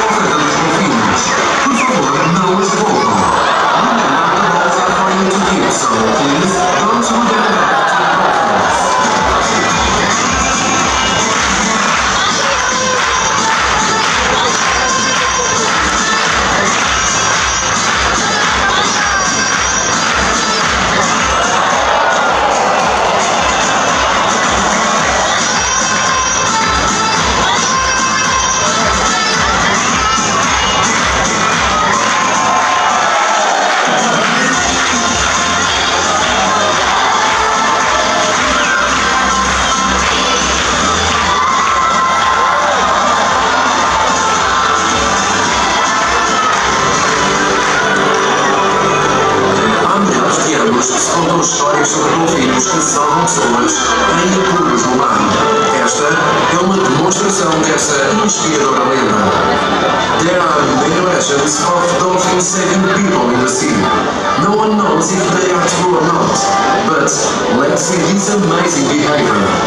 bola golfinhos que salvam pessoas em apuros no mar. Esta é uma demonstração dessa inspiradora lenda. There are many legends of dolphins saving people in the sea. No one knows if they are true or not, but let's see this amazing behavior.